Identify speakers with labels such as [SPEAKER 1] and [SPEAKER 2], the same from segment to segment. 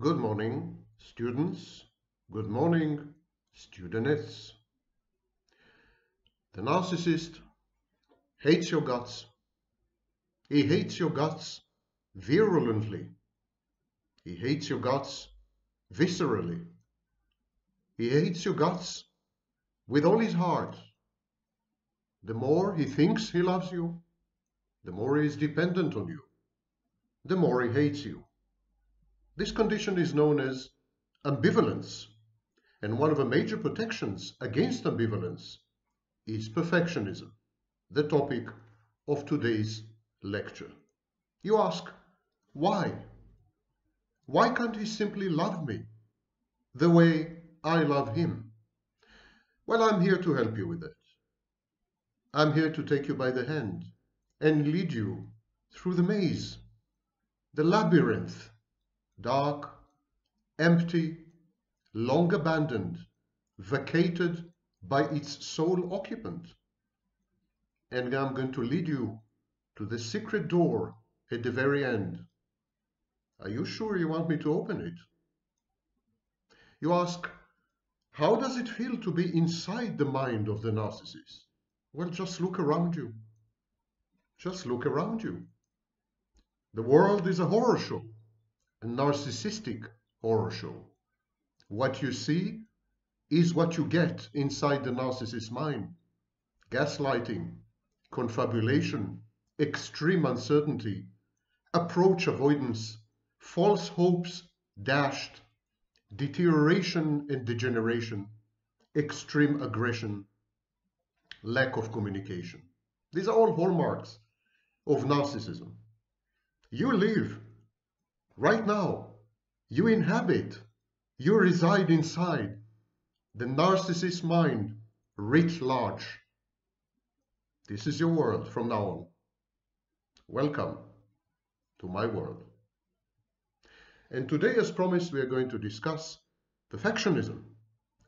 [SPEAKER 1] Good morning, students. Good morning, students. The narcissist hates your guts. He hates your guts virulently. He hates your guts viscerally. He hates your guts with all his heart. The more he thinks he loves you, the more he is dependent on you, the more he hates you. This condition is known as ambivalence, and one of the major protections against ambivalence is perfectionism, the topic of today's lecture. You ask, why? Why can't he simply love me the way I love him? Well, I'm here to help you with that. I'm here to take you by the hand and lead you through the maze, the labyrinth dark, empty, long abandoned, vacated by its sole occupant. And I'm going to lead you to the secret door at the very end. Are you sure you want me to open it? You ask, how does it feel to be inside the mind of the narcissist? Well, just look around you. Just look around you. The world is a horror show a narcissistic horror show. What you see is what you get inside the narcissist's mind. Gaslighting, confabulation, extreme uncertainty, approach avoidance, false hopes dashed, deterioration and degeneration, extreme aggression, lack of communication. These are all hallmarks of narcissism. You live Right now, you inhabit, you reside inside the narcissist mind writ large. This is your world from now on. Welcome to my world. And today, as promised, we are going to discuss perfectionism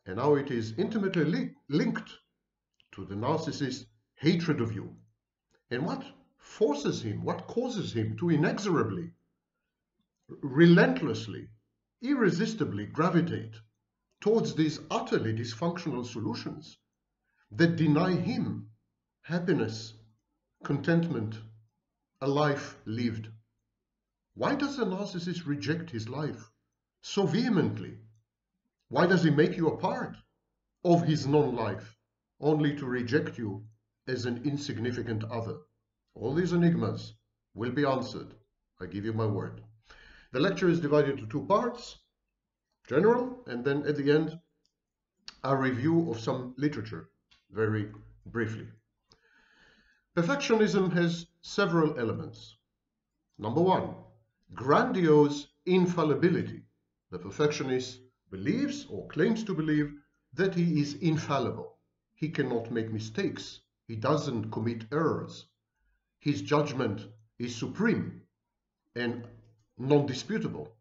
[SPEAKER 1] and how it is intimately li linked to the narcissist's hatred of you and what forces him, what causes him to inexorably relentlessly, irresistibly gravitate towards these utterly dysfunctional solutions that deny him happiness, contentment, a life lived. Why does a narcissist reject his life so vehemently? Why does he make you a part of his non-life, only to reject you as an insignificant other? All these enigmas will be answered. I give you my word. The lecture is divided into two parts, general, and then at the end, a review of some literature, very briefly. Perfectionism has several elements. Number one, grandiose infallibility. The perfectionist believes or claims to believe that he is infallible. He cannot make mistakes. He doesn't commit errors. His judgment is supreme and non-disputable.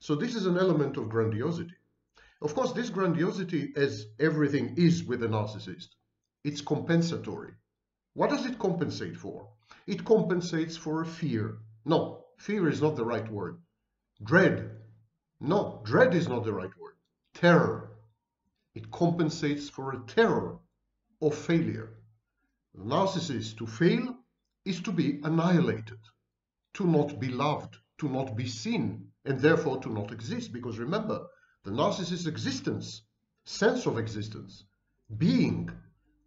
[SPEAKER 1] So this is an element of grandiosity. Of course, this grandiosity, as everything is with a narcissist, it's compensatory. What does it compensate for? It compensates for a fear. No, fear is not the right word. Dread. No, dread is not the right word. Terror. It compensates for a terror of failure. The narcissist to fail is to be annihilated, to not be loved, to not be seen and therefore to not exist. Because remember, the narcissist's existence, sense of existence, being,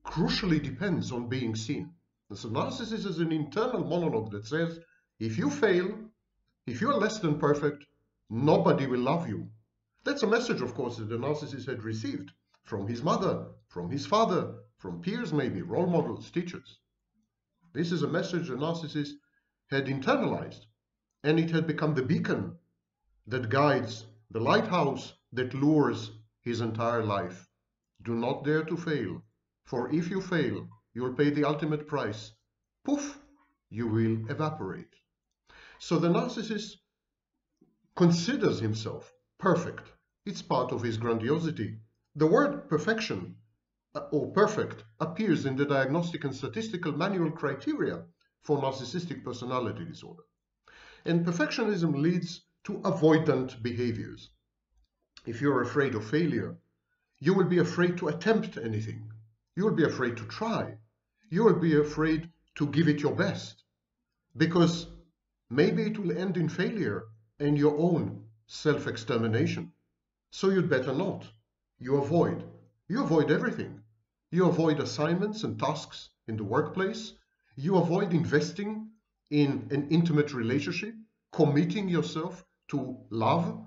[SPEAKER 1] crucially depends on being seen. And so narcissist is an internal monologue that says, if you fail, if you are less than perfect, nobody will love you. That's a message, of course, that the narcissist had received from his mother, from his father, from peers maybe, role models, teachers. This is a message the narcissist had internalized and it had become the beacon that guides, the lighthouse that lures his entire life. Do not dare to fail, for if you fail, you will pay the ultimate price. Poof, you will evaporate. So the narcissist considers himself perfect. It's part of his grandiosity. The word perfection uh, or perfect appears in the Diagnostic and Statistical Manual criteria for narcissistic personality disorder. And perfectionism leads to avoidant behaviors. If you're afraid of failure, you will be afraid to attempt anything. You will be afraid to try. You will be afraid to give it your best because maybe it will end in failure and your own self-extermination. So you'd better not. You avoid. You avoid everything. You avoid assignments and tasks in the workplace. You avoid investing in an intimate relationship, committing yourself to love,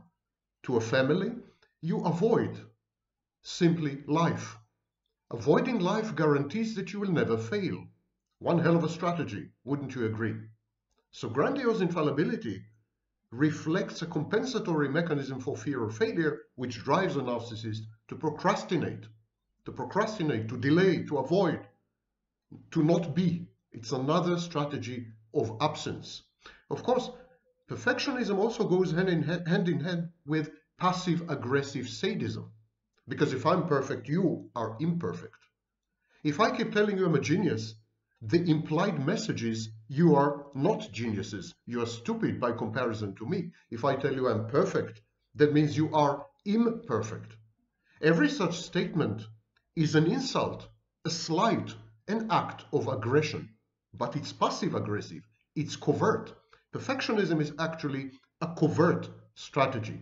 [SPEAKER 1] to a family. You avoid simply life. Avoiding life guarantees that you will never fail. One hell of a strategy, wouldn't you agree? So grandiose infallibility reflects a compensatory mechanism for fear of failure, which drives a narcissist to procrastinate, to procrastinate, to delay, to avoid, to not be. It's another strategy of absence. Of course, perfectionism also goes hand in hand, hand, in hand with passive aggressive sadism. Because if I'm perfect, you are imperfect. If I keep telling you I'm a genius, the implied message is you are not geniuses. You are stupid by comparison to me. If I tell you I'm perfect, that means you are imperfect. Every such statement is an insult, a slight, an act of aggression. But it's passive aggressive, it's covert. Perfectionism is actually a covert strategy.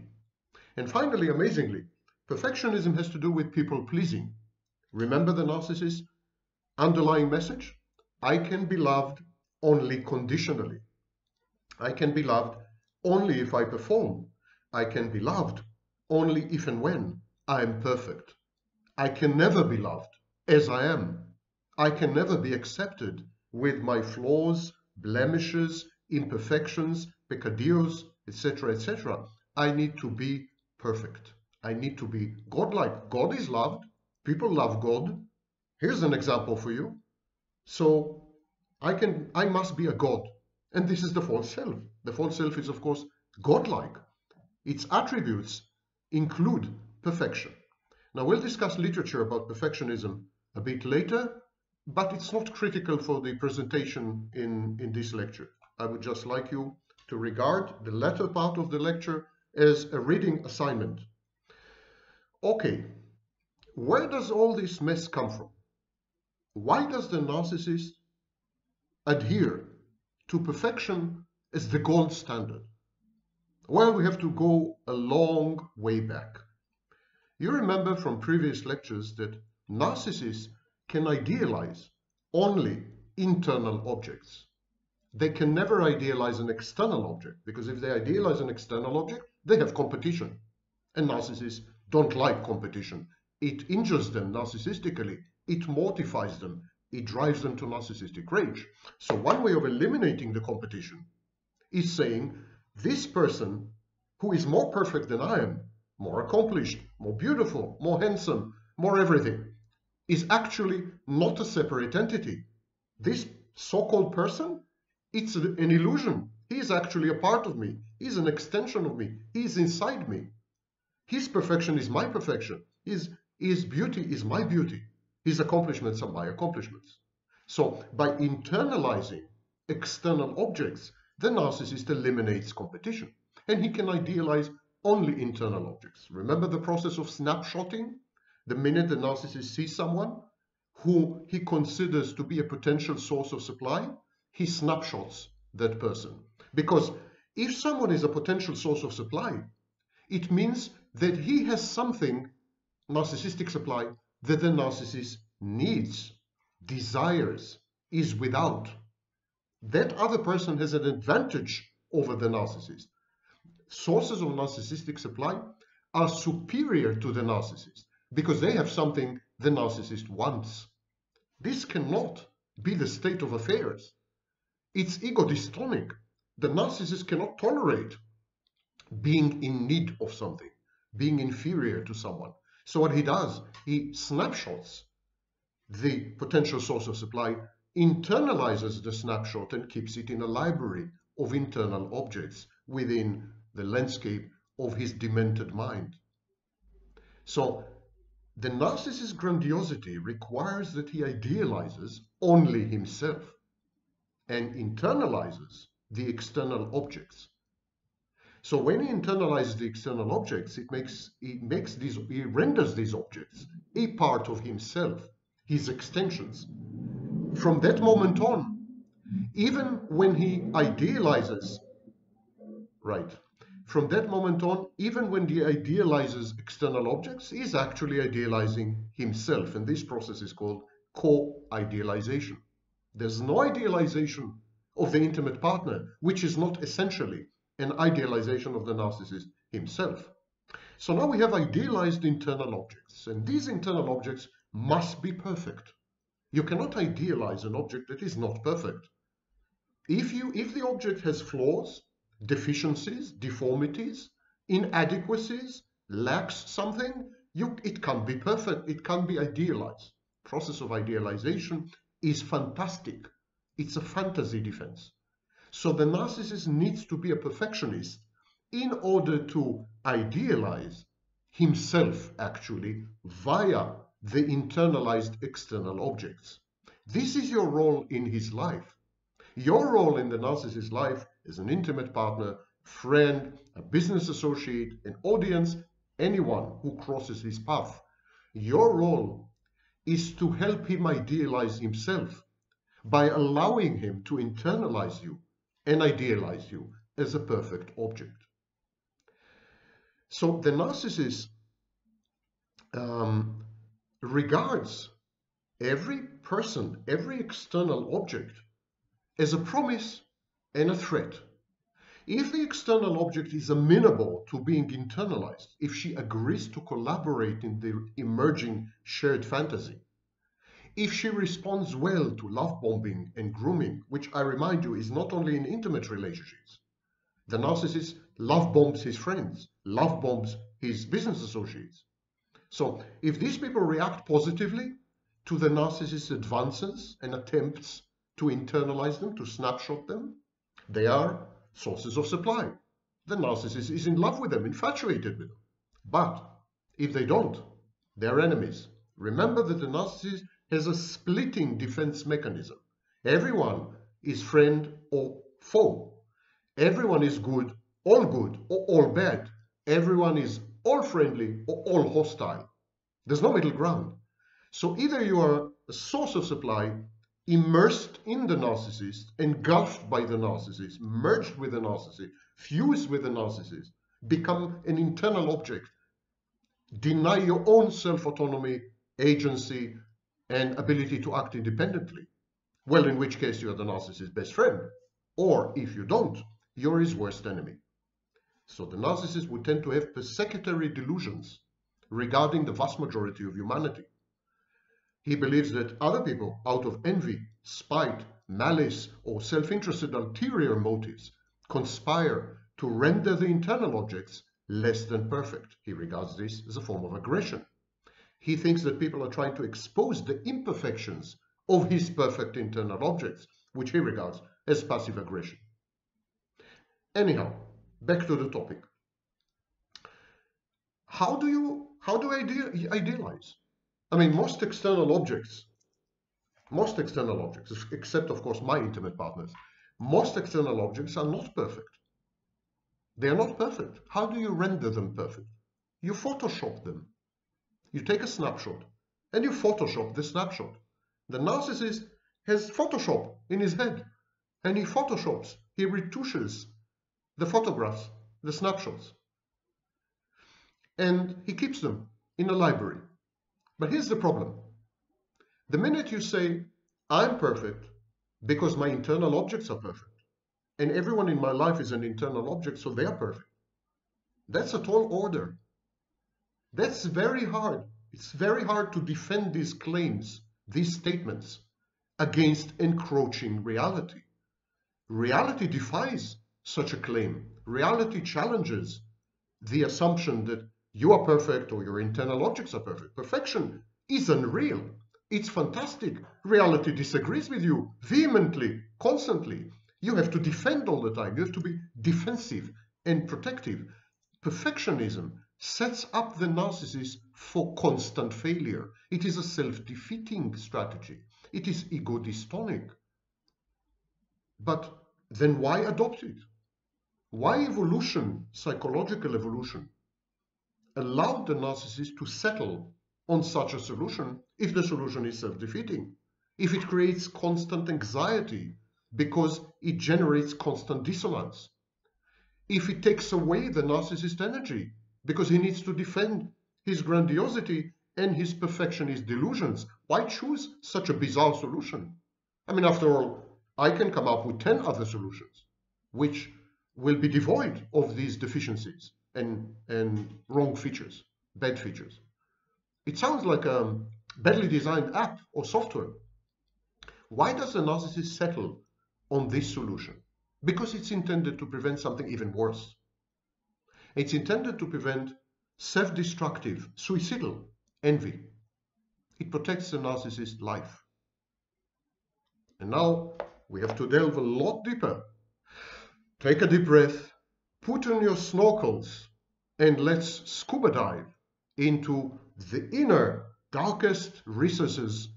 [SPEAKER 1] And finally, amazingly, perfectionism has to do with people pleasing. Remember the narcissist underlying message? I can be loved only conditionally. I can be loved only if I perform. I can be loved only if and when I am perfect. I can never be loved as I am. I can never be accepted with my flaws, blemishes, imperfections, peccadillos, etc., etc. I need to be perfect. I need to be godlike. God is loved. People love God. Here's an example for you. So I can, I must be a god. And this is the false self. The false self is, of course, godlike. Its attributes include perfection. Now, we'll discuss literature about perfectionism a bit later, but it's not critical for the presentation in, in this lecture. I would just like you to regard the latter part of the lecture as a reading assignment. Okay, where does all this mess come from? Why does the narcissist adhere to perfection as the gold standard? Well, we have to go a long way back. You remember from previous lectures that narcissists can idealize only internal objects. They can never idealize an external object because if they idealize an external object, they have competition. And narcissists don't like competition. It injures them narcissistically it mortifies them. It drives them to narcissistic rage. So one way of eliminating the competition is saying, this person who is more perfect than I am, more accomplished, more beautiful, more handsome, more everything, is actually not a separate entity. This so-called person, it's an illusion. He is actually a part of me. He's an extension of me. He's inside me. His perfection is my perfection. His, his beauty is my beauty. His accomplishments are my accomplishments. So by internalizing external objects, the narcissist eliminates competition. And he can idealize only internal objects. Remember the process of snapshotting? The minute the narcissist sees someone who he considers to be a potential source of supply, he snapshots that person. Because if someone is a potential source of supply, it means that he has something, narcissistic supply, that the narcissist needs, desires, is without. That other person has an advantage over the narcissist. Sources of narcissistic supply are superior to the narcissist because they have something the narcissist wants. This cannot be the state of affairs. It's ego dystonic. The narcissist cannot tolerate being in need of something, being inferior to someone. So what he does, he snapshots the potential source of supply, internalizes the snapshot and keeps it in a library of internal objects within the landscape of his demented mind. So the narcissist's grandiosity requires that he idealizes only himself and internalizes the external objects. So when he internalizes the external objects, it makes it makes these he renders these objects a part of himself, his extensions. From that moment on, even when he idealizes, right, from that moment on, even when he idealizes external objects, he is actually idealizing himself. And this process is called co-idealization. There's no idealization of the intimate partner, which is not essentially an idealization of the narcissist himself. So now we have idealized internal objects, and these internal objects must be perfect. You cannot idealize an object that is not perfect. If, you, if the object has flaws, deficiencies, deformities, inadequacies, lacks something, you, it can't be perfect, it can't be idealized. Process of idealization is fantastic. It's a fantasy defense. So the narcissist needs to be a perfectionist in order to idealize himself actually via the internalized external objects. This is your role in his life. Your role in the narcissist's life as an intimate partner, friend, a business associate, an audience, anyone who crosses his path. Your role is to help him idealize himself by allowing him to internalize you and idealize you as a perfect object. So the narcissist um, regards every person, every external object as a promise and a threat. If the external object is amenable to being internalized, if she agrees to collaborate in the emerging shared fantasy, if she responds well to love bombing and grooming, which I remind you is not only in intimate relationships, the narcissist love bombs his friends, love bombs his business associates. So if these people react positively to the narcissist's advances and attempts to internalize them, to snapshot them, they are sources of supply. The narcissist is in love with them, infatuated with them. But if they don't, they're enemies. Remember that the narcissist has a splitting defense mechanism. Everyone is friend or foe. Everyone is good, all good, or all bad. Everyone is all friendly or all hostile. There's no middle ground. So either you are a source of supply immersed in the narcissist, engulfed by the narcissist, merged with the narcissist, fused with the narcissist, become an internal object, deny your own self-autonomy, agency, and ability to act independently. Well, in which case you're the narcissist's best friend. Or if you don't, you're his worst enemy. So the narcissist would tend to have persecutory delusions regarding the vast majority of humanity. He believes that other people, out of envy, spite, malice, or self-interested ulterior motives, conspire to render the internal objects less than perfect. He regards this as a form of aggression. He thinks that people are trying to expose the imperfections of his perfect internal objects, which he regards as passive aggression. Anyhow, back to the topic. How do you how do I idealize? I mean, most external objects, most external objects, except of course my intimate partners, most external objects are not perfect. They are not perfect. How do you render them perfect? You Photoshop them. You take a snapshot and you Photoshop the snapshot. The narcissist has Photoshop in his head and he Photoshops, he retouches the photographs, the snapshots. And he keeps them in a library. But here's the problem. The minute you say, I'm perfect because my internal objects are perfect, and everyone in my life is an internal object, so they are perfect. That's a tall order. That's very hard. It's very hard to defend these claims, these statements, against encroaching reality. Reality defies such a claim. Reality challenges the assumption that you are perfect or your internal objects are perfect. Perfection is unreal. It's fantastic. Reality disagrees with you vehemently, constantly. You have to defend all the time. You have to be defensive and protective. Perfectionism sets up the narcissist for constant failure. It is a self-defeating strategy. It is ego dystonic. But then why adopt it? why evolution, psychological evolution, allowed the narcissist to settle on such a solution if the solution is self-defeating, if it creates constant anxiety because it generates constant dissonance, if it takes away the narcissist energy because he needs to defend his grandiosity and his perfectionist delusions. Why choose such a bizarre solution? I mean, after all, I can come up with 10 other solutions which will be devoid of these deficiencies and, and wrong features, bad features. It sounds like a badly designed app or software. Why does the narcissist settle on this solution? Because it's intended to prevent something even worse. It's intended to prevent self-destructive, suicidal envy. It protects the narcissist's life. And now we have to delve a lot deeper. Take a deep breath, put on your snorkels, and let's scuba dive into the inner, darkest recesses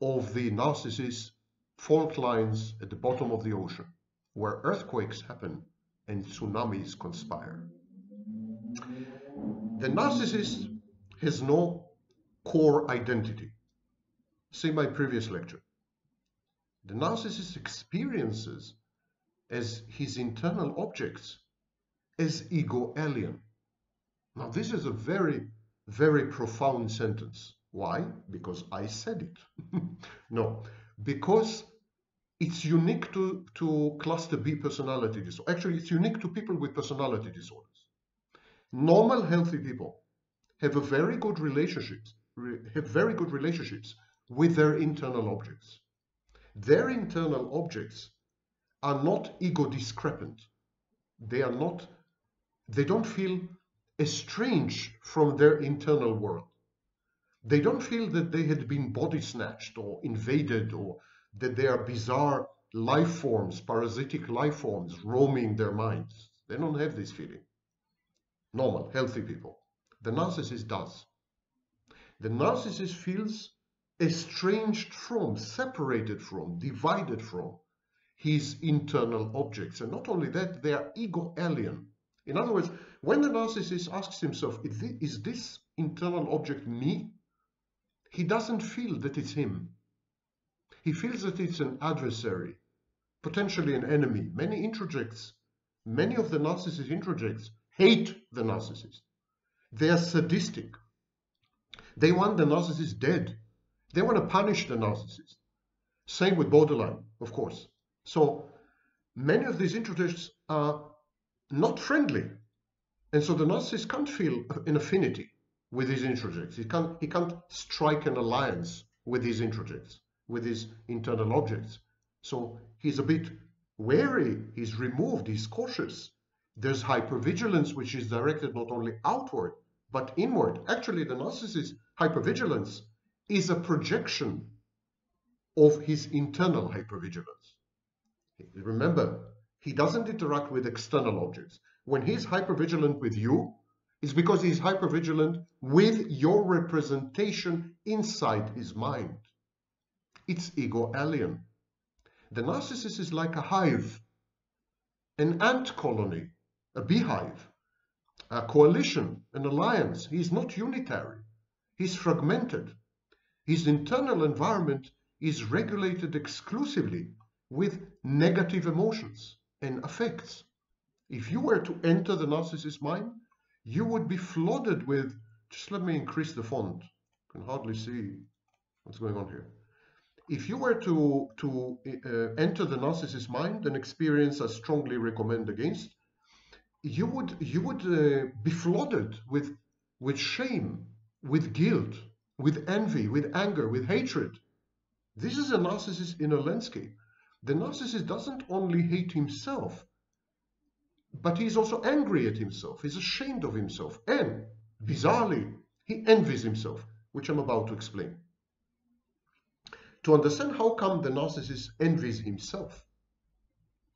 [SPEAKER 1] of the narcissist's fault lines at the bottom of the ocean, where earthquakes happen and tsunamis conspire. The narcissist has no core identity. See my previous lecture. The narcissist experiences as his internal objects as ego alien. Now this is a very, very profound sentence. Why? Because I said it. no, because it's unique to, to cluster B personality disorder. Actually, it's unique to people with personality disorders. Normal, healthy people have a very good relationships have very good relationships with their internal objects. Their internal objects are not ego discrepant. They are not, they don't feel estranged from their internal world. They don't feel that they had been body snatched or invaded or that they are bizarre life forms, parasitic life forms roaming their minds. They don't have this feeling. Normal, healthy people. The narcissist does. The narcissist feels estranged from, separated from, divided from his internal objects. And not only that, they are ego alien. In other words, when the narcissist asks himself, is this internal object me? He doesn't feel that it's him. He feels that it's an adversary, potentially an enemy. Many introjects, many of the narcissist introjects hate the narcissist. They are sadistic. They want the narcissist dead. They want to punish the narcissist. Same with borderline, of course. So many of these introjects are not friendly. And so the narcissist can't feel an affinity with his introjects. He can't, he can't strike an alliance with his introjects, with his internal objects. So he's a bit wary, he's removed, he's cautious. There's hypervigilance, which is directed not only outward, but inward. Actually, the narcissist hypervigilance is a projection of his internal hypervigilance. Remember, he doesn't interact with external objects. When he's hypervigilant with you, it's because he's hypervigilant with your representation inside his mind. It's ego alien. The narcissist is like a hive, an ant colony, a beehive, a coalition, an alliance. He's not unitary. He's fragmented. His internal environment is regulated exclusively with negative emotions and affects. If you were to enter the narcissist's mind, you would be flooded with, just let me increase the font, I can hardly see what's going on here. If you were to, to uh, enter the narcissist's mind and experience I strongly recommend against, you would, you would uh, be flooded with, with shame, with guilt, with envy, with anger, with hatred. This is a narcissist in a landscape. The narcissist doesn't only hate himself, but he's also angry at himself. He's ashamed of himself. And, bizarrely, he envies himself, which I'm about to explain. To understand how come the narcissist envies himself,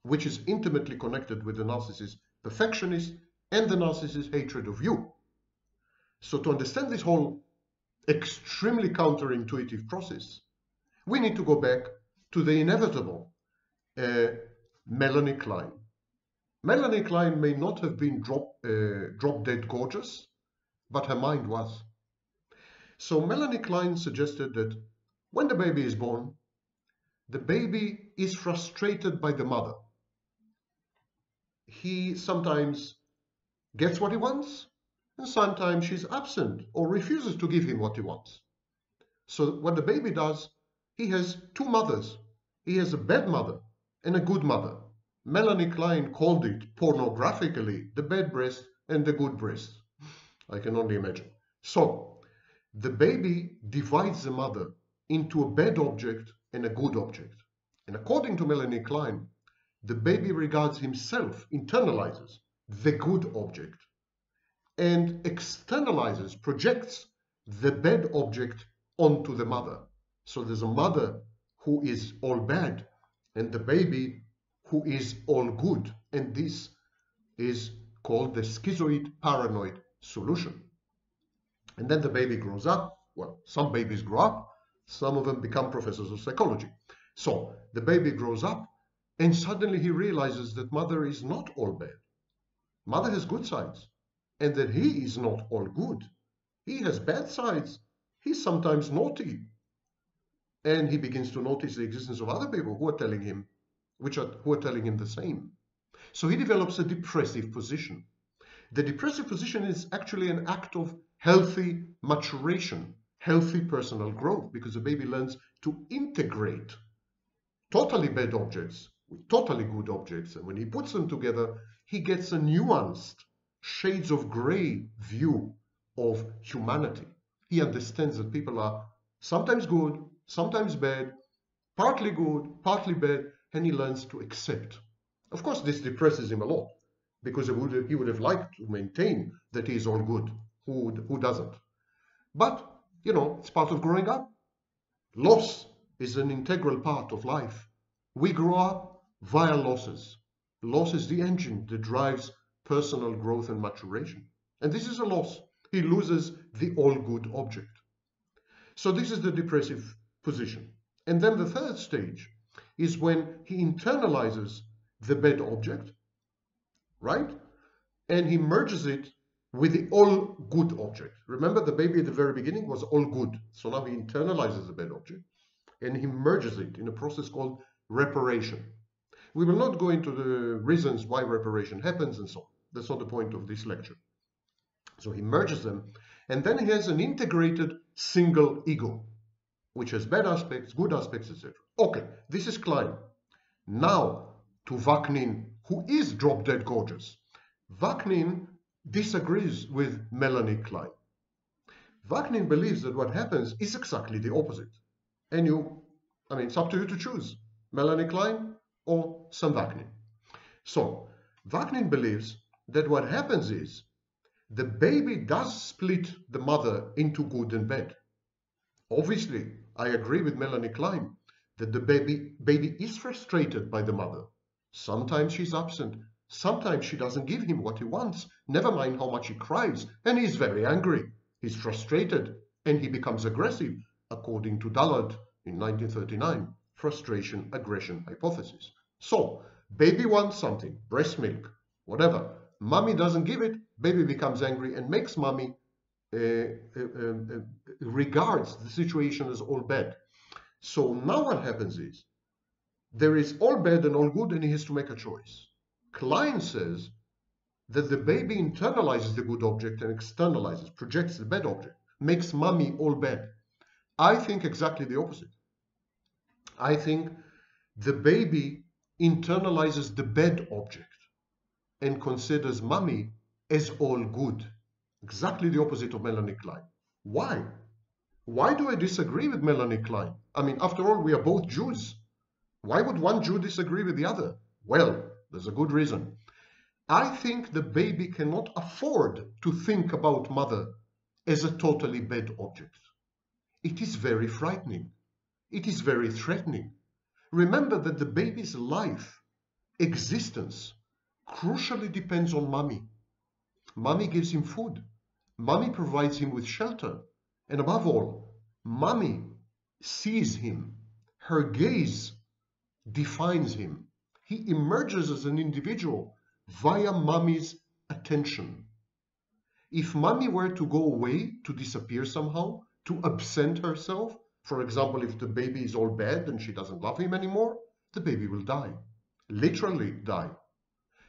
[SPEAKER 1] which is intimately connected with the narcissist's perfectionist and the narcissist's hatred of you. So to understand this whole extremely counterintuitive process, we need to go back to the inevitable uh, Melanie Klein. Melanie Klein may not have been drop, uh, drop dead gorgeous, but her mind was. So Melanie Klein suggested that when the baby is born, the baby is frustrated by the mother. He sometimes gets what he wants, and sometimes she's absent or refuses to give him what he wants. So what the baby does, he has two mothers. He has a bad mother and a good mother. Melanie Klein called it pornographically the bad breast and the good breast. I can only imagine. So the baby divides the mother into a bad object and a good object. And according to Melanie Klein, the baby regards himself, internalizes the good object, and externalizes, projects the bad object onto the mother. So there's a mother who is all bad and the baby who is all good. And this is called the schizoid paranoid solution. And then the baby grows up. Well, some babies grow up, some of them become professors of psychology. So the baby grows up and suddenly he realizes that mother is not all bad. Mother has good sides and that he is not all good. He has bad sides. He's sometimes naughty. And he begins to notice the existence of other people who are telling him, which are, who are telling him the same. So he develops a depressive position. The depressive position is actually an act of healthy maturation, healthy personal growth, because the baby learns to integrate totally bad objects with totally good objects. And when he puts them together, he gets a nuanced, shades of gray view of humanity. He understands that people are sometimes good, sometimes bad, partly good, partly bad, and he learns to accept. Of course, this depresses him a lot because he would have, he would have liked to maintain that he is all good. Who, who doesn't? But, you know, it's part of growing up. Loss is an integral part of life. We grow up via losses. Loss is the engine that drives personal growth and maturation. And this is a loss. He loses the all good object. So this is the depressive position. And then the third stage is when he internalizes the bad object, right? And he merges it with the all good object. Remember the baby at the very beginning was all good. So now he internalizes the bad object and he merges it in a process called reparation. We will not go into the reasons why reparation happens and so on. That's not the point of this lecture. So he merges them and then he has an integrated single ego, which has bad aspects, good aspects, etc. Okay, this is Klein. Now to Vaknin, who is drop dead gorgeous. Vaknin disagrees with Melanie Klein. Vaknin believes that what happens is exactly the opposite. And you, I mean, it's up to you to choose Melanie Klein or Sam Vaknin. So, Vaknin believes that what happens is the baby does split the mother into good and bad. Obviously, I agree with Melanie Klein that the baby, baby is frustrated by the mother. Sometimes she's absent, Sometimes she doesn't give him what he wants, never mind how much he cries, and he's very angry. He's frustrated, and he becomes aggressive, according to Dollard in 1939, frustration aggression hypothesis. So, baby wants something, breast milk, whatever. Mommy doesn't give it, baby becomes angry and makes mommy uh, Uh, uh, uh, regards the situation as all bad. So now what happens is, there is all bad and all good, and he has to make a choice. Klein says that the baby internalizes the good object and externalizes, projects the bad object, makes mommy all bad. I think exactly the opposite. I think the baby internalizes the bad object and considers mommy as all good. Exactly the opposite of Melanie Klein. Why? Why do I disagree with Melanie Klein? I mean, after all, we are both Jews. Why would one Jew disagree with the other? Well, there's a good reason. I think the baby cannot afford to think about mother as a totally bad object. It is very frightening. It is very threatening. Remember that the baby's life, existence, crucially depends on mommy. Mommy gives him food. Mommy provides him with shelter. And above all, mommy sees him. Her gaze defines him he emerges as an individual via mommy's attention. If mommy were to go away, to disappear somehow, to absent herself, for example, if the baby is all bad and she doesn't love him anymore, the baby will die, literally die.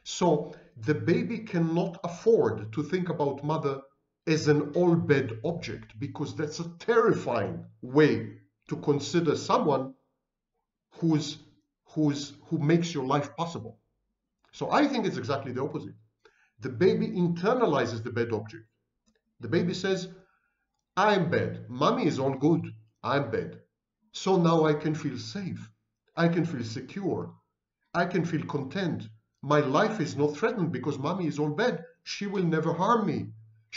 [SPEAKER 1] So the baby cannot afford to think about mother as an all bad object because that's a terrifying way to consider someone who's who's who makes your life possible. So I think it's exactly the opposite. The baby internalizes the bad object. The baby says, I'm bad. Mommy is all good. I'm bad. So now I can feel safe. I can feel secure. I can feel content. My life is not threatened because mommy is all bad. She will never harm me.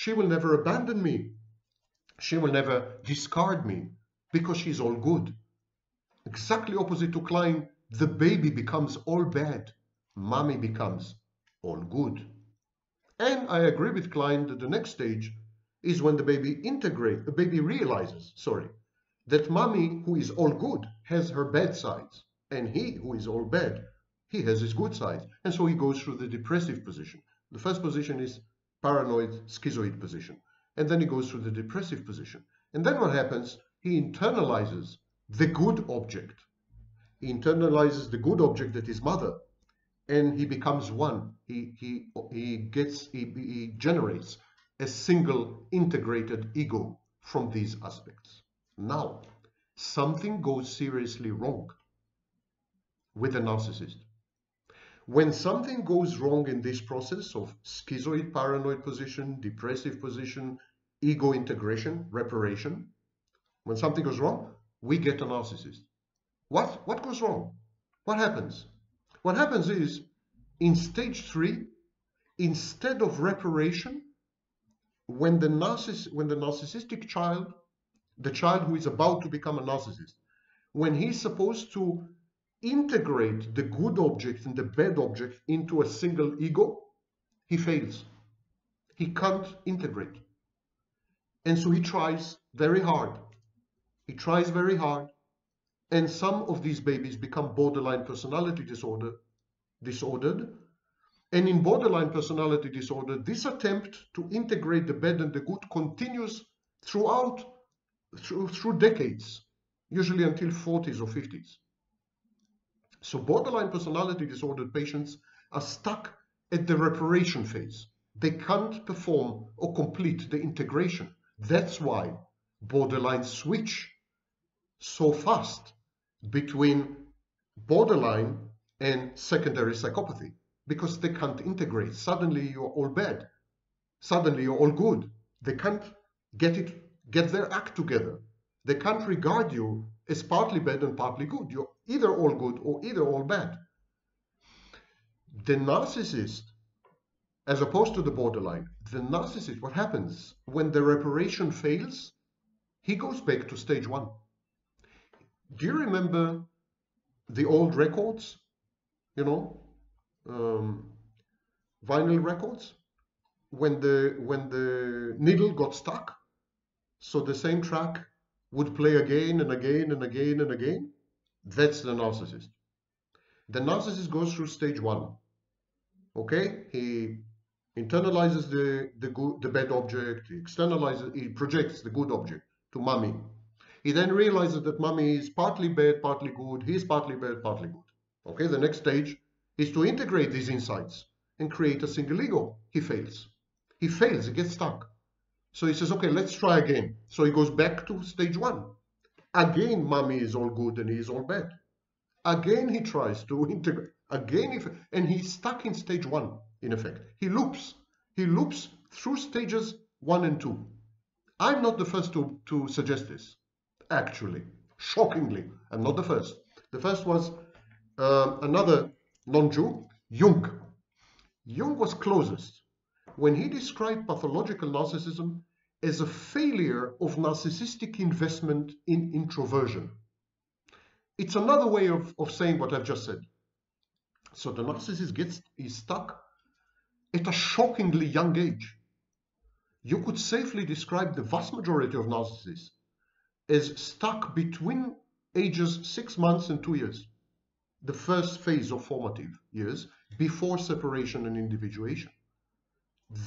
[SPEAKER 1] She will never abandon me. She will never discard me because she's all good. Exactly opposite to Klein, the baby becomes all bad. Mommy becomes all good. And I agree with Klein that the next stage is when the baby integrate, the baby realizes, sorry, that mommy who is all good has her bad sides and he who is all bad, he has his good sides. And so he goes through the depressive position. The first position is paranoid schizoid position. And then he goes through the depressive position. And then what happens? He internalizes the good object. He internalizes the good object that is mother and he becomes one. He, he, he gets, he, he generates a single integrated ego from these aspects. Now, something goes seriously wrong with a narcissist. When something goes wrong in this process of schizoid paranoid position, depressive position, ego integration, reparation, when something goes wrong, we get a narcissist. What, what goes wrong? What happens? What happens is, in stage three, instead of reparation, when the, narciss when the narcissistic child, the child who is about to become a narcissist, when he's supposed to integrate the good object and the bad object into a single ego, he fails. He can't integrate. And so he tries very hard. He tries very hard. And some of these babies become borderline personality disorder, disordered and in borderline personality disorder, this attempt to integrate the bad and the good continues throughout, through, through decades, usually until 40s or 50s. So borderline personality disordered patients are stuck at the reparation phase. They can't perform or complete the integration. That's why borderline switch so fast between borderline and secondary psychopathy because they can't integrate. Suddenly you're all bad. Suddenly you're all good. They can't get it, get their act together. They can't regard you as partly bad and partly good. You're either all good or either all bad. The narcissist, as opposed to the borderline, the narcissist, what happens when the reparation fails? He goes back to stage one. Do you remember the old records? You know, um, vinyl records when the when the needle got stuck so the same track would play again and again and again and again. That's the narcissist. The narcissist goes through stage one. Okay? He internalizes the the good the bad object. He externalizes he projects the good object to mommy. He then realizes that mommy is partly bad partly good. He's partly bad partly good. Okay? The next stage is to integrate these insights and create a single ego. He fails. He fails, he gets stuck. So he says, okay, let's try again. So he goes back to stage one. Again, mommy is all good and he is all bad. Again, he tries to integrate. Again, if, and he's stuck in stage one, in effect. He loops. He loops through stages one and two. I'm not the first to, to suggest this, actually. Shockingly, I'm not the first. The first was uh, another non-Jew, Jung. Jung was closest when he described pathological narcissism as a failure of narcissistic investment in introversion. It's another way of, of saying what I've just said. So the narcissist gets is stuck at a shockingly young age. You could safely describe the vast majority of narcissists as stuck between ages six months and two years the first phase of formative years, before separation and individuation.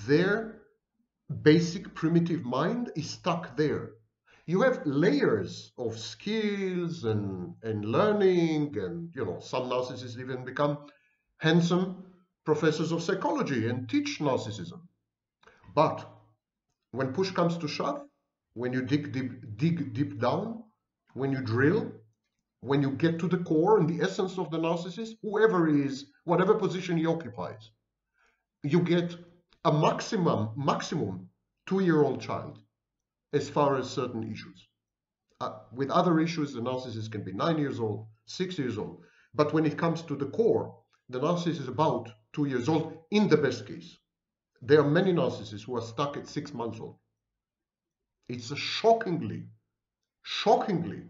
[SPEAKER 1] Their basic primitive mind is stuck there. You have layers of skills and, and learning, and you know, some narcissists even become handsome professors of psychology and teach narcissism. But when push comes to shove, when you dig deep, dig deep down, when you drill, when you get to the core and the essence of the narcissist, whoever is, whatever position he occupies, you get a maximum, maximum two-year-old child as far as certain issues. Uh, with other issues, the narcissist can be nine years old, six years old. But when it comes to the core, the narcissist is about two years old in the best case. There are many narcissists who are stuck at six months old. It's a shockingly, shockingly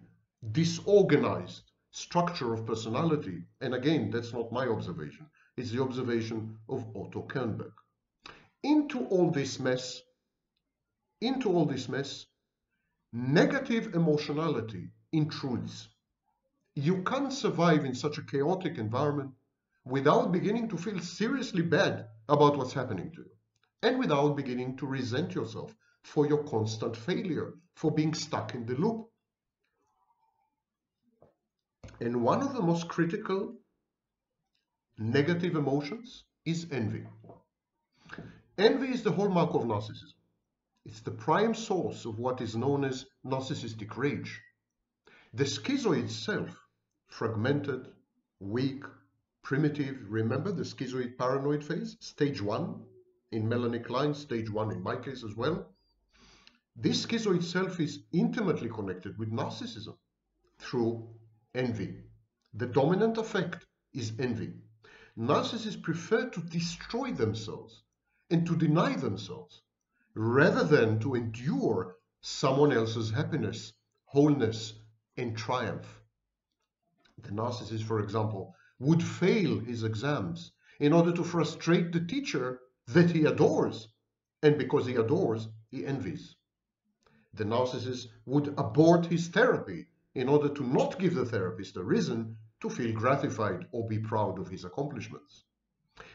[SPEAKER 1] disorganized structure of personality. And again, that's not my observation. It's the observation of Otto Kernberg. Into all this mess, into all this mess, negative emotionality intrudes. You can't survive in such a chaotic environment without beginning to feel seriously bad about what's happening to you and without beginning to resent yourself for your constant failure, for being stuck in the loop. And one of the most critical negative emotions is envy. Envy is the hallmark of narcissism. It's the prime source of what is known as narcissistic rage. The schizoid self, fragmented, weak, primitive, remember the schizoid paranoid phase, stage one in Melanie Klein, stage one in my case as well. This schizoid self is intimately connected with narcissism through envy. The dominant effect is envy. Narcissists prefer to destroy themselves and to deny themselves rather than to endure someone else's happiness, wholeness, and triumph. The narcissist, for example, would fail his exams in order to frustrate the teacher that he adores. And because he adores, he envies. The narcissist would abort his therapy in order to not give the therapist a reason to feel gratified or be proud of his accomplishments.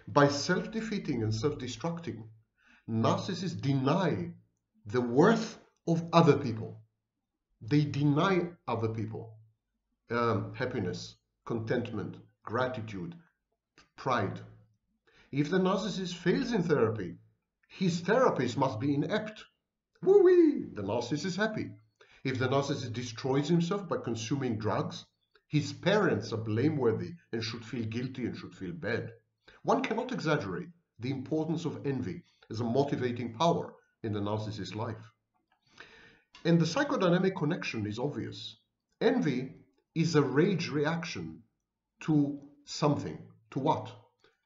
[SPEAKER 1] By self-defeating and self-destructing, narcissists deny the worth of other people. They deny other people um, happiness, contentment, gratitude, pride. If the narcissist fails in therapy, his therapist must be inept. Woo-wee! The narcissist is happy. If the narcissist destroys himself by consuming drugs, his parents are blameworthy and should feel guilty and should feel bad. One cannot exaggerate the importance of envy as a motivating power in the narcissist's life. And the psychodynamic connection is obvious. Envy is a rage reaction to something. To what?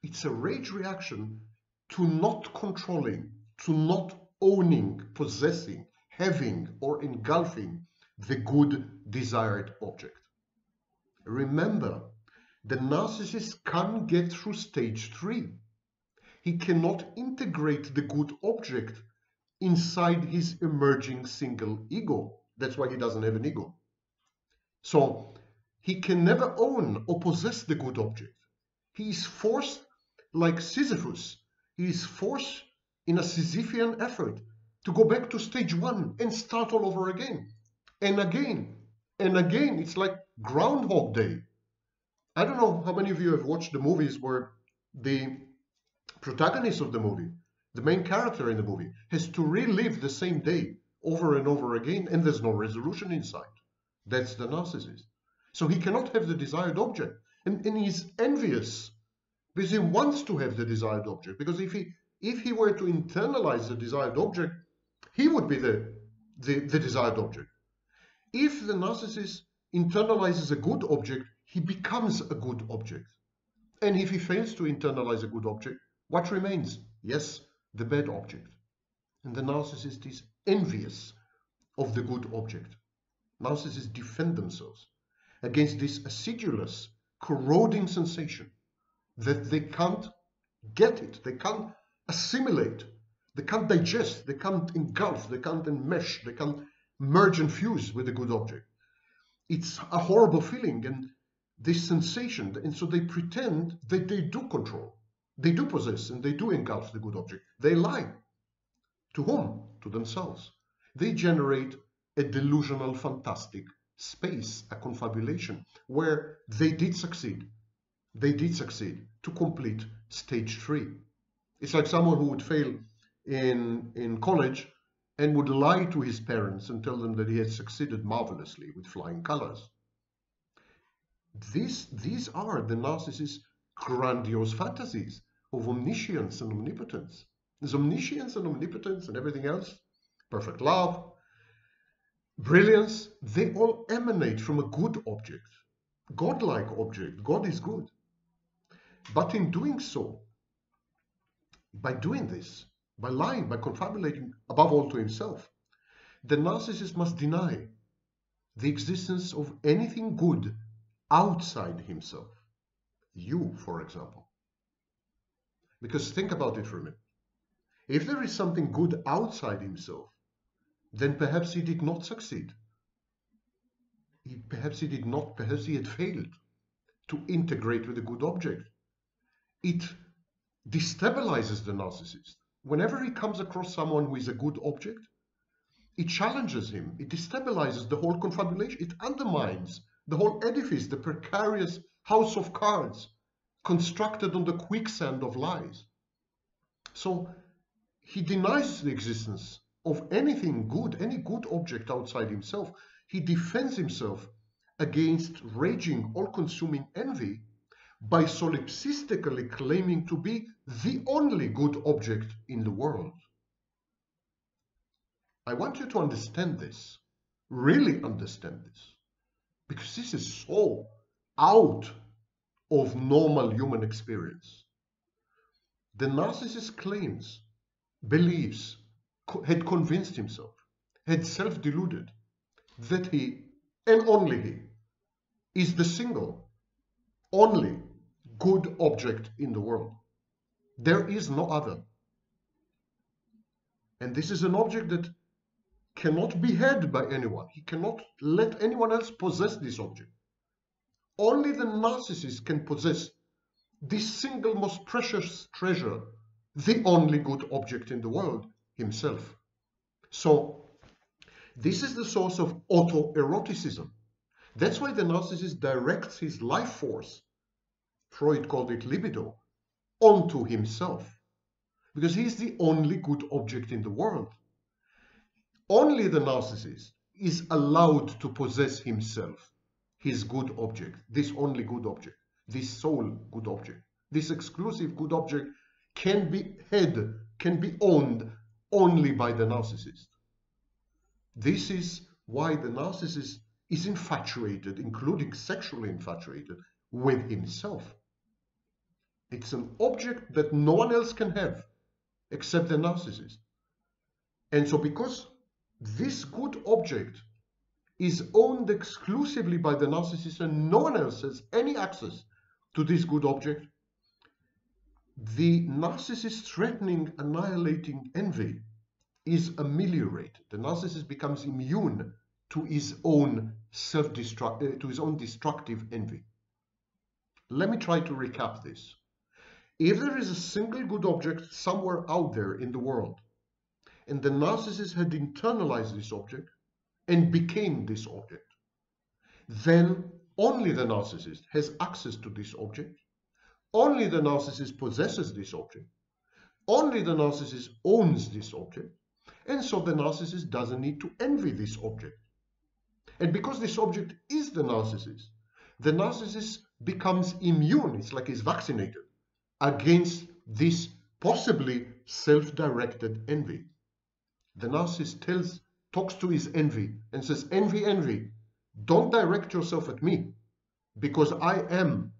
[SPEAKER 1] It's a rage reaction to not controlling, to not owning, possessing, having, or engulfing the good desired object. Remember, the narcissist can't get through stage three. He cannot integrate the good object inside his emerging single ego. That's why he doesn't have an ego. So he can never own or possess the good object. He is forced, like Sisyphus, he is forced in a Sisyphean effort to go back to stage one and start all over again. And again, and again, it's like Groundhog Day. I don't know how many of you have watched the movies where the protagonist of the movie, the main character in the movie, has to relive the same day over and over again, and there's no resolution inside. That's the narcissist. So he cannot have the desired object. And, and he's envious because he wants to have the desired object. Because if he if he were to internalize the desired object, he would be the, the, the desired object. If the narcissist internalizes a good object, he becomes a good object. And if he fails to internalize a good object, what remains? Yes, the bad object. And the narcissist is envious of the good object. Narcissists defend themselves against this acidulous, corroding sensation that they can't get it, they can't assimilate, they can't digest, they can't engulf, they can't enmesh, they can't merge and fuse with a good object. It's a horrible feeling and this sensation, and so they pretend that they do control. They do possess and they do engulf the good object. They lie. To whom? To themselves. They generate a delusional, fantastic space, a confabulation, where they did succeed. They did succeed to complete stage three. It's like someone who would fail in, in college and would lie to his parents and tell them that he had succeeded marvelously with flying colors. These, these are the narcissist's grandiose fantasies of omniscience and omnipotence. There's omniscience and omnipotence and everything else, perfect love, brilliance, they all emanate from a good object, godlike object. God is good. But in doing so, by doing this, by lying, by confabulating above all to himself, the narcissist must deny the existence of anything good outside himself. You, for example. Because think about it for a minute. If there is something good outside himself, then perhaps he did not succeed. He, perhaps he did not, perhaps he had failed to integrate with a good object. It destabilizes the narcissist. Whenever he comes across someone who is a good object, it challenges him, it destabilizes the whole confabulation, it undermines the whole edifice, the precarious house of cards constructed on the quicksand of lies. So he denies the existence of anything good, any good object outside himself. He defends himself against raging, all-consuming envy by solipsistically claiming to be the only good object in the world. I want you to understand this, really understand this, because this is so out of normal human experience. The narcissist claims, believes, had convinced himself, had self-deluded that he, and only he, is the single, only good object in the world. There is no other. And this is an object that cannot be had by anyone. He cannot let anyone else possess this object. Only the narcissist can possess this single most precious treasure, the only good object in the world, himself. So this is the source of autoeroticism. That's why the narcissist directs his life force, Freud called it libido, onto himself. Because he is the only good object in the world. Only the narcissist is allowed to possess himself, his good object, this only good object, this sole good object. This exclusive good object can be had, can be owned only by the narcissist. This is why the narcissist is infatuated, including sexually infatuated, with himself. It's an object that no one else can have except the narcissist. And so because this good object is owned exclusively by the narcissist and no one else has any access to this good object, the narcissist threatening, annihilating envy is ameliorated. The narcissist becomes immune to his own self-destruct, uh, to his own destructive envy. Let me try to recap this. If there is a single good object somewhere out there in the world, and the narcissist had internalized this object and became this object, then only the narcissist has access to this object only the narcissist possesses this object. Only the narcissist owns this object. And so the narcissist doesn't need to envy this object. And because this object is the narcissist, the narcissist becomes immune, it's like he's vaccinated, against this possibly self-directed envy. The narcissist tells, talks to his envy and says, envy, envy, don't direct yourself at me because I am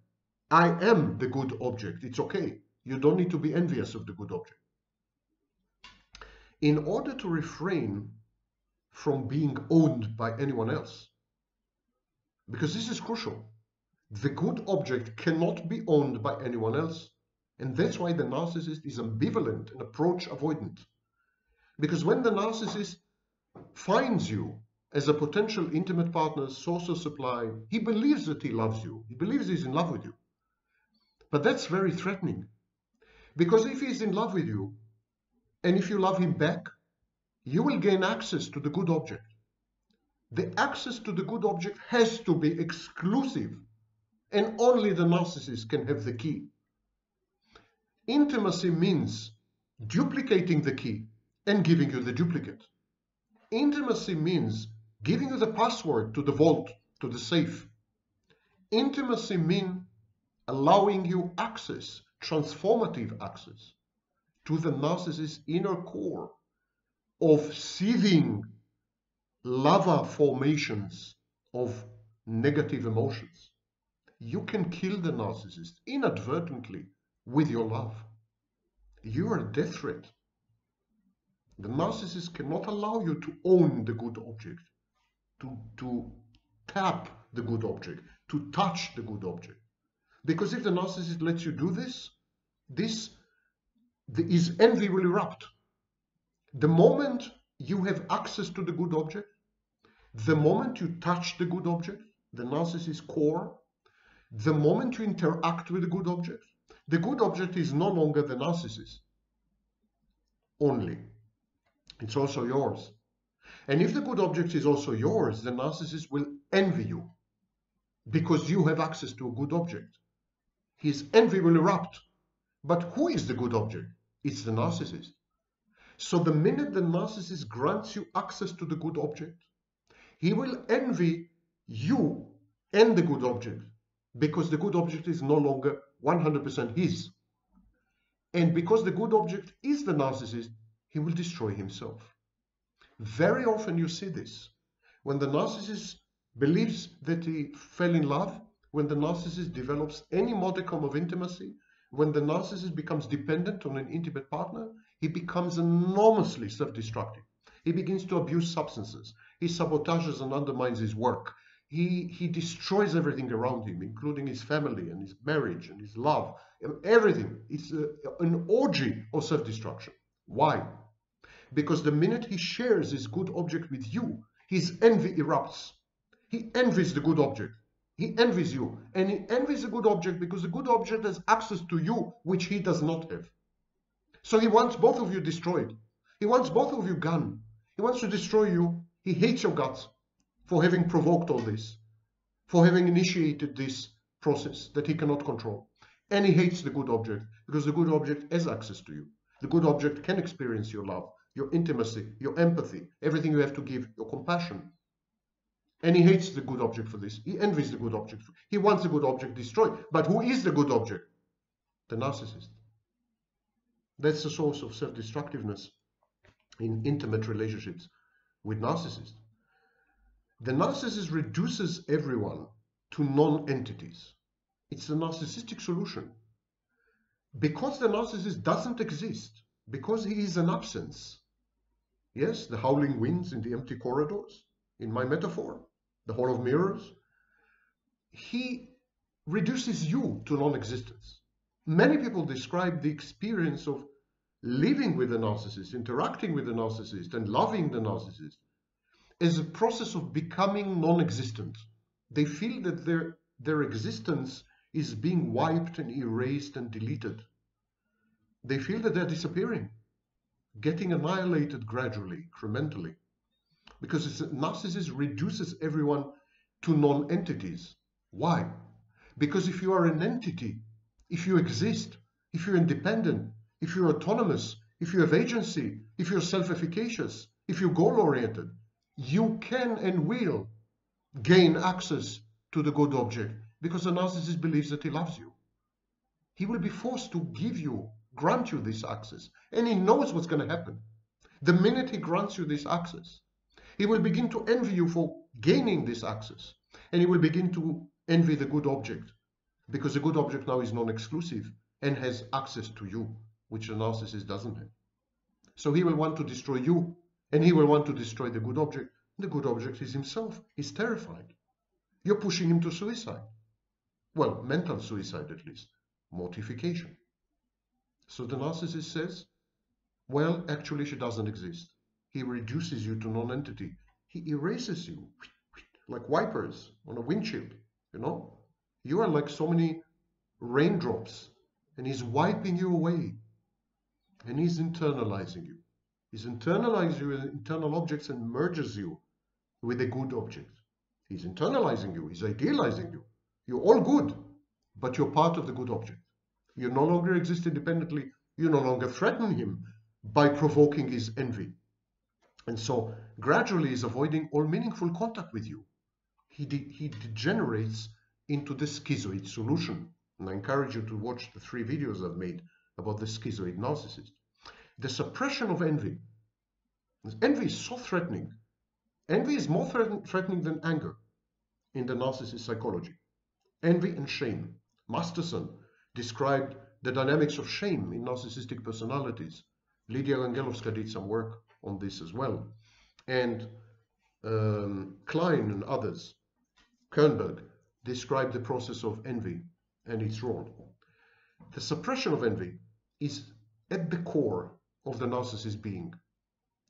[SPEAKER 1] I am the good object. It's okay. You don't need to be envious of the good object. In order to refrain from being owned by anyone else, because this is crucial, the good object cannot be owned by anyone else. And that's why the narcissist is ambivalent and approach avoidant. Because when the narcissist finds you as a potential intimate partner, source of supply, he believes that he loves you. He believes he's in love with you. But that's very threatening Because if he's in love with you, and if you love him back, you will gain access to the good object. The access to the good object has to be exclusive, and only the narcissist can have the key. Intimacy means duplicating the key and giving you the duplicate. Intimacy means giving you the password to the vault, to the safe. Intimacy means allowing you access, transformative access, to the narcissist's inner core of seething lava formations of negative emotions. You can kill the narcissist inadvertently with your love. You are a death threat. The narcissist cannot allow you to own the good object, to, to tap the good object, to touch the good object. Because if the narcissist lets you do this, this his envy will erupt. The moment you have access to the good object, the moment you touch the good object, the narcissist's core, the moment you interact with the good object, the good object is no longer the narcissist only. It's also yours. And if the good object is also yours, the narcissist will envy you because you have access to a good object. His envy will erupt. But who is the good object? It's the narcissist. So the minute the narcissist grants you access to the good object, he will envy you and the good object because the good object is no longer 100% his. And because the good object is the narcissist, he will destroy himself. Very often you see this. When the narcissist believes that he fell in love, when the narcissist develops any modicum of intimacy, when the narcissist becomes dependent on an intimate partner, he becomes enormously self-destructive. He begins to abuse substances. He sabotages and undermines his work. He, he destroys everything around him, including his family and his marriage and his love. Everything. It's a, uh, an orgy of self-destruction. Why? Because the minute he shares his good object with you, his envy erupts. He envies the good object. He envies you. And he envies a good object because the good object has access to you, which he does not have. So he wants both of you destroyed. He wants both of you gone. He wants to destroy you. He hates your guts for having provoked all this, for having initiated this process that he cannot control. And he hates the good object because the good object has access to you. The good object can experience your love, your intimacy, your empathy, everything you have to give, your compassion, and he hates the good object for this. He envies the good object. He wants the good object destroyed. But who is the good object? The narcissist. That's the source of self-destructiveness in intimate relationships with narcissists. The narcissist reduces everyone to non-entities. It's a narcissistic solution. Because the narcissist doesn't exist, because he is an absence. Yes, the howling winds in the empty corridors, in my metaphor the Hall of Mirrors, he reduces you to non-existence. Many people describe the experience of living with the narcissist, interacting with the narcissist, and loving the narcissist as a process of becoming non-existent. They feel that their, their existence is being wiped and erased and deleted. They feel that they're disappearing, getting annihilated gradually, incrementally because narcissist reduces everyone to non-entities. Why? Because if you are an entity, if you exist, if you're independent, if you're autonomous, if you have agency, if you're self-efficacious, if you're goal-oriented, you can and will gain access to the good object because the narcissist believes that he loves you. He will be forced to give you, grant you this access, and he knows what's going to happen. The minute he grants you this access, he will begin to envy you for gaining this access. And he will begin to envy the good object because the good object now is non-exclusive and has access to you, which the narcissist doesn't have. So he will want to destroy you and he will want to destroy the good object. The good object is himself. He's terrified. You're pushing him to suicide. Well, mental suicide at least. Mortification. So the narcissist says, well, actually she doesn't exist. He reduces you to non-entity. He erases you like wipers on a windshield, you know? You are like so many raindrops and he's wiping you away and he's internalizing you. He's internalizing you in internal objects and merges you with a good object. He's internalizing you, he's idealizing you. You're all good, but you're part of the good object. You no longer exist independently, you no longer threaten him by provoking his envy. And so gradually he's avoiding all meaningful contact with you. He, de he degenerates into the schizoid solution. And I encourage you to watch the three videos I've made about the schizoid narcissist. The suppression of envy. Envy is so threatening. Envy is more threaten threatening than anger in the narcissist psychology. Envy and shame. Masterson described the dynamics of shame in narcissistic personalities. Lydia Langhelowska did some work on this as well. And um, Klein and others, Kernberg, described the process of envy and its role. The suppression of envy is at the core of the narcissist being.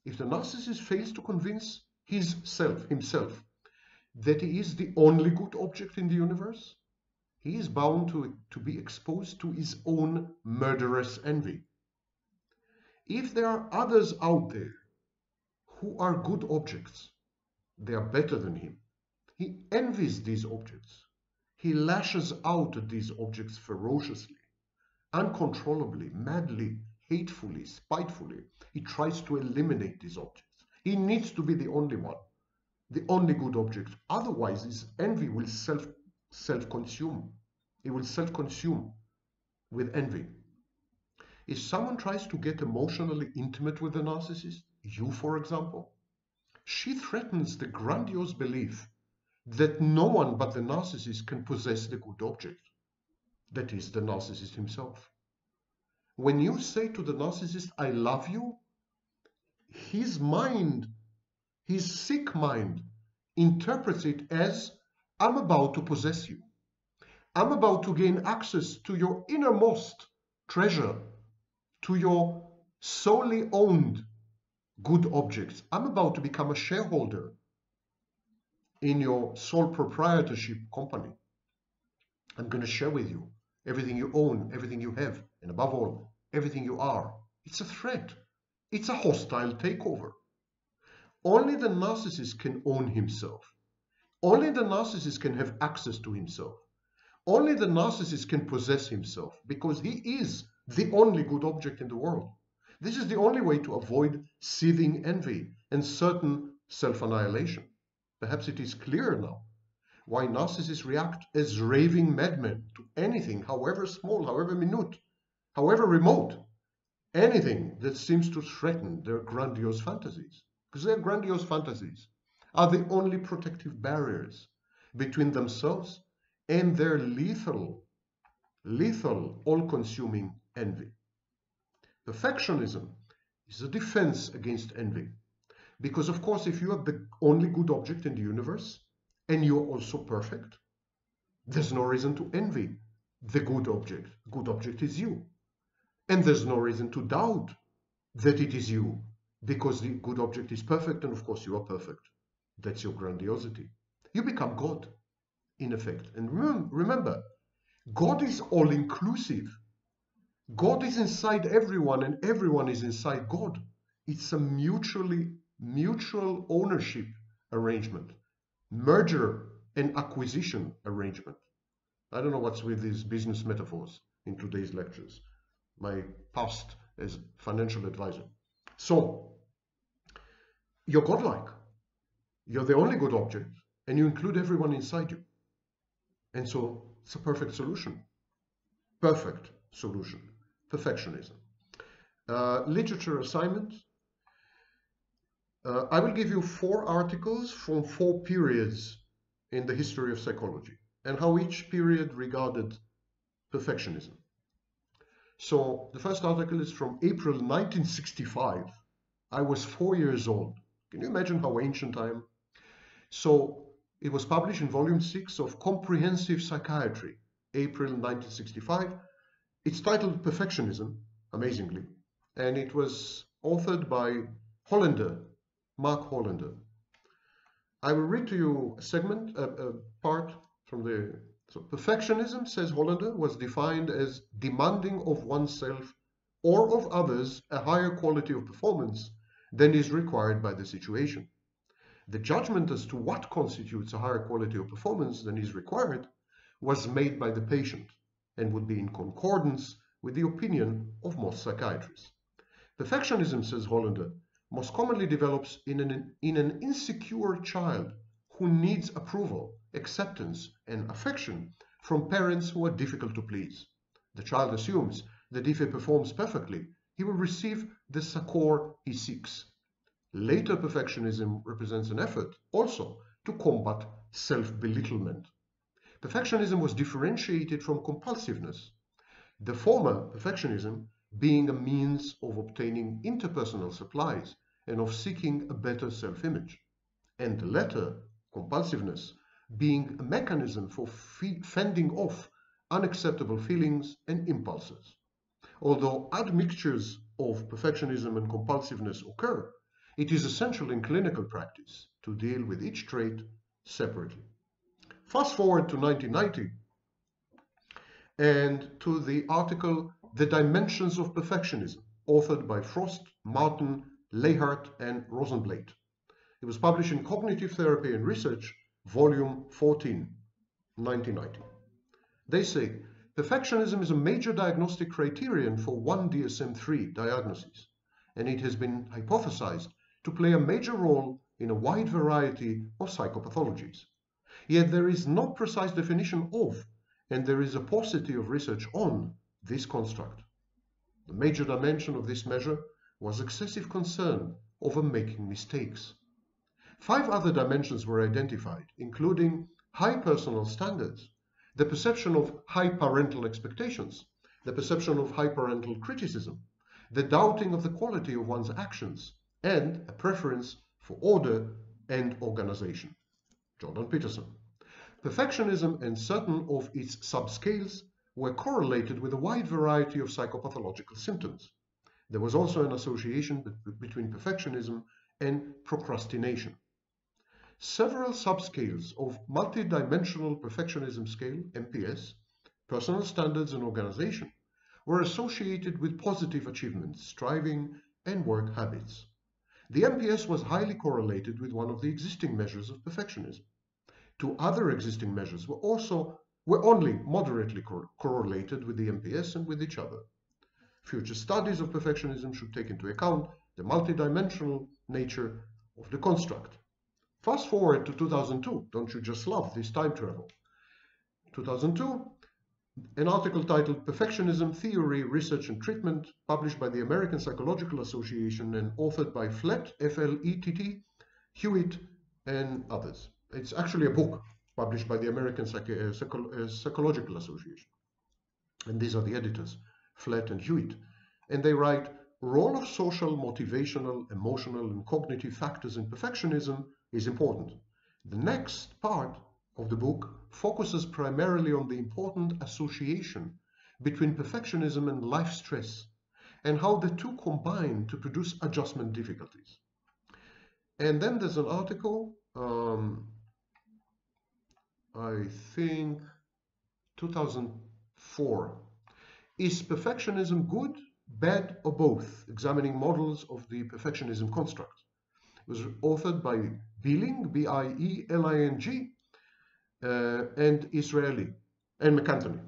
[SPEAKER 1] If the narcissist fails to convince his self, himself, that he is the only good object in the universe, he is bound to, to be exposed to his own murderous envy. If there are others out there who are good objects, they are better than him. He envies these objects. He lashes out at these objects ferociously, uncontrollably, madly, hatefully, spitefully. He tries to eliminate these objects. He needs to be the only one, the only good object. Otherwise, his envy will self self-consume. It will self-consume with envy. If someone tries to get emotionally intimate with the narcissist, you for example, she threatens the grandiose belief that no one but the narcissist can possess the good object. That is the narcissist himself. When you say to the narcissist, I love you, his mind, his sick mind, interprets it as, I'm about to possess you. I'm about to gain access to your innermost treasure, to your solely owned good objects. I'm about to become a shareholder in your sole proprietorship company. I'm going to share with you everything you own, everything you have, and above all, everything you are. It's a threat. It's a hostile takeover. Only the narcissist can own himself. Only the narcissist can have access to himself. Only the narcissist can possess himself because he is the only good object in the world. This is the only way to avoid seething envy and certain self-annihilation. Perhaps it is clearer now why narcissists react as raving madmen to anything, however small, however minute, however remote, anything that seems to threaten their grandiose fantasies. Because their grandiose fantasies are the only protective barriers between themselves and their lethal, lethal, all-consuming envy. Perfectionism is a defense against envy. Because of course, if you are the only good object in the universe, and you're also perfect, there's no reason to envy the good object. Good object is you. And there's no reason to doubt that it is you, because the good object is perfect, and of course you are perfect. That's your grandiosity. You become God in effect. And remember, God is all inclusive. God is inside everyone and everyone is inside God. It's a mutually mutual ownership arrangement, merger and acquisition arrangement. I don't know what's with these business metaphors in today's lectures. My past as financial advisor. So, you're godlike. You're the only good object, and you include everyone inside you. And so it's a perfect solution. Perfect solution. Perfectionism. Uh, literature assignment. Uh, I will give you four articles from four periods in the history of psychology and how each period regarded perfectionism. So the first article is from April 1965. I was four years old. Can you imagine how ancient I am? So it was published in volume 6 of Comprehensive Psychiatry, April 1965. It's titled Perfectionism, amazingly, and it was authored by Hollander, Marc Hollander. I will read to you a segment, a, a part from the. So, perfectionism, says Hollander, was defined as demanding of oneself or of others a higher quality of performance than is required by the situation. The judgment as to what constitutes a higher quality of performance than is required was made by the patient and would be in concordance with the opinion of most psychiatrists. Perfectionism, says Hollander, most commonly develops in an, in an insecure child who needs approval, acceptance, and affection from parents who are difficult to please. The child assumes that if he performs perfectly, he will receive the succor he seeks. Later perfectionism represents an effort also to combat self-belittlement. Perfectionism was differentiated from compulsiveness. The former, perfectionism, being a means of obtaining interpersonal supplies and of seeking a better self-image. And the latter, compulsiveness, being a mechanism for fending off unacceptable feelings and impulses. Although admixtures of perfectionism and compulsiveness occur, it is essential in clinical practice to deal with each trait separately. Fast forward to 1990 and to the article The Dimensions of Perfectionism, authored by Frost, Marten, Lahart, and Rosenblate. It was published in Cognitive Therapy and Research, Volume 14, 1990. They say perfectionism is a major diagnostic criterion for one DSM-3 diagnosis, and it has been hypothesized to play a major role in a wide variety of psychopathologies. Yet there is no precise definition of, and there is a paucity of research on, this construct. The major dimension of this measure was excessive concern over making mistakes. Five other dimensions were identified, including high personal standards, the perception of high parental expectations, the perception of high parental criticism, the doubting of the quality of one's actions, and a preference for order and organization. Jordan Peterson. Perfectionism and certain of its subscales were correlated with a wide variety of psychopathological symptoms. There was also an association between perfectionism and procrastination. Several subscales of multidimensional perfectionism scale, MPS, personal standards and organization, were associated with positive achievements, striving, and work habits. The MPS was highly correlated with one of the existing measures of perfectionism. Two other existing measures were also were only moderately cor correlated with the MPS and with each other. Future studies of perfectionism should take into account the multidimensional nature of the construct. Fast forward to 2002. Don't you just love this time travel? 2002, an article titled Perfectionism Theory, Research and Treatment, published by the American Psychological Association and authored by Flett, F-L-E-T-T, Hewitt, and others. It's actually a book published by the American Psych uh, Psycho uh, Psychological Association. And these are the editors, Flett and Hewitt. And they write, role of social, motivational, emotional, and cognitive factors in perfectionism is important. The next part of the book focuses primarily on the important association between perfectionism and life stress and how the two combine to produce adjustment difficulties. And then there's an article, um, I think 2004. Is perfectionism good, bad, or both? Examining models of the perfectionism construct. It was authored by Bieling, B-I-E-L-I-N-G, Uh, and Israeli, and McAntony.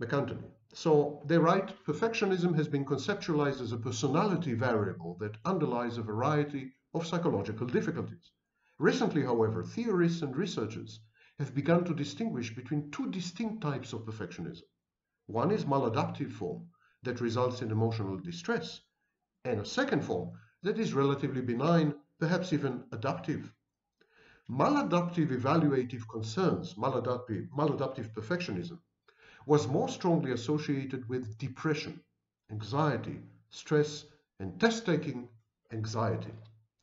[SPEAKER 1] McAntony. So they write, perfectionism has been conceptualized as a personality variable that underlies a variety of psychological difficulties. Recently, however, theorists and researchers have begun to distinguish between two distinct types of perfectionism. One is maladaptive form that results in emotional distress, and a second form that is relatively benign, perhaps even adaptive maladaptive evaluative concerns, maladaptive, maladaptive perfectionism, was more strongly associated with depression, anxiety, stress, and test-taking anxiety.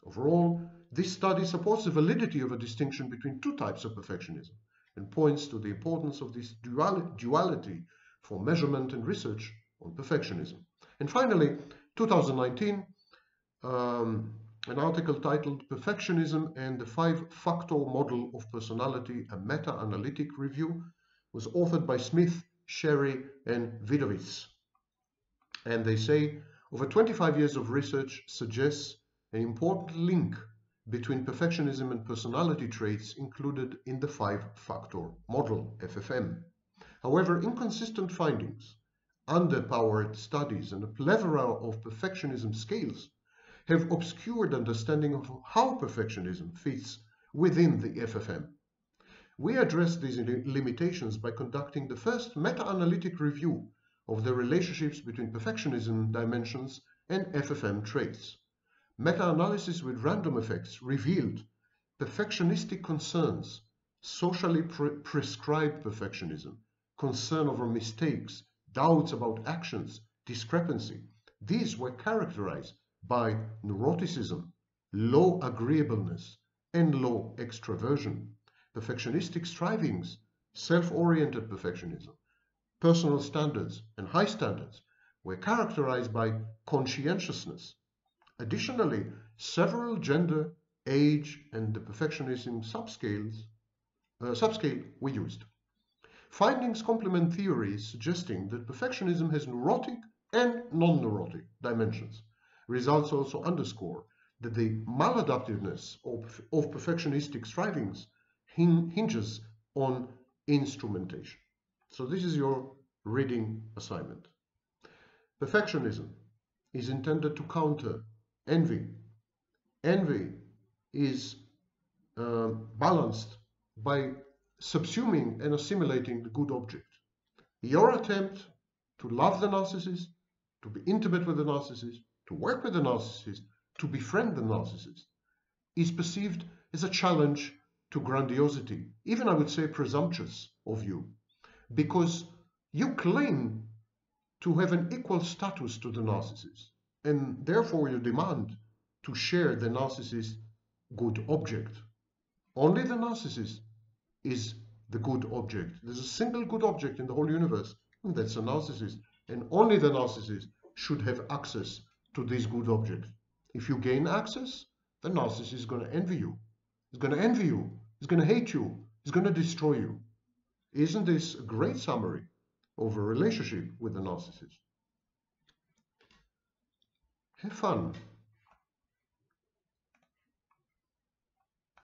[SPEAKER 1] Overall, this study supports the validity of a distinction between two types of perfectionism and points to the importance of this duality for measurement and research on perfectionism. And finally, 2019, um, an article titled Perfectionism and the Five-Factor Model of Personality, a Meta-Analytic Review, was authored by Smith, Sherry, and Vidovic. And they say over 25 years of research suggests an important link between perfectionism and personality traits included in the five-factor model, FFM. However, inconsistent findings, underpowered studies, and a plethora of perfectionism scales have obscured understanding of how perfectionism fits within the FFM. We address these limitations by conducting the first meta-analytic review of the relationships between perfectionism dimensions and FFM traits. Meta-analysis with random effects revealed perfectionistic concerns, socially pre prescribed perfectionism, concern over mistakes, doubts about actions, discrepancy. These were characterized by neuroticism, low agreeableness, and low extraversion. Perfectionistic strivings, self-oriented perfectionism, personal standards, and high standards were characterized by conscientiousness, Additionally, several gender, age, and the perfectionism subscales, uh, subscale were used. Findings complement theories suggesting that perfectionism has neurotic and non-neurotic dimensions. Results also underscore that the maladaptiveness of, of perfectionistic strivings hinges on instrumentation. So this is your reading assignment. Perfectionism is intended to counter envy. Envy is uh, balanced by subsuming and assimilating the good object. Your attempt to love the narcissist, to be intimate with the narcissist, to work with the narcissist, to befriend the narcissist, is perceived as a challenge to grandiosity, even I would say presumptuous of you, because you claim to have an equal status to the narcissist and therefore you demand to share the narcissist's good object. Only the narcissist is the good object. There's a single good object in the whole universe, and that's a narcissist. And only the narcissist should have access to this good object. If you gain access, the narcissist is going to envy you. He's going to envy you. He's going to hate you. He's going to destroy you. Isn't this a great summary of a relationship with the narcissist? Have fun.